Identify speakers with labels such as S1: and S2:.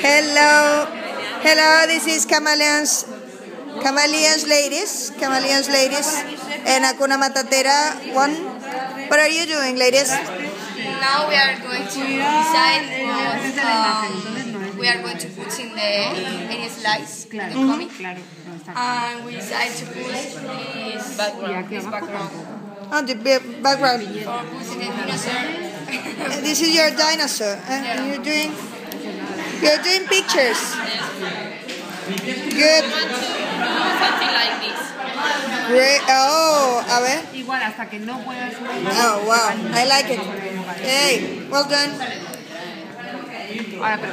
S1: Hello, hello. This is Chameleons, Chameleons ladies, Chameleons ladies, and Akuna Matatera one. What are you doing, ladies?
S2: Now we are going to decide what um, we are going to put in the any slides, the comic,
S3: Claro, no, está
S2: and we decide to put this background, this background,
S1: On the ba- background.
S2: for putting the dinosaur.
S1: This is your dinosaur, and you're doing, you're doing pictures. Good,
S2: Something like this.
S1: great. Oh, a ver.
S3: Igual hasta que no puedas
S1: Oh, wow, I like it. Hey, well done.
S3: Ahora, pero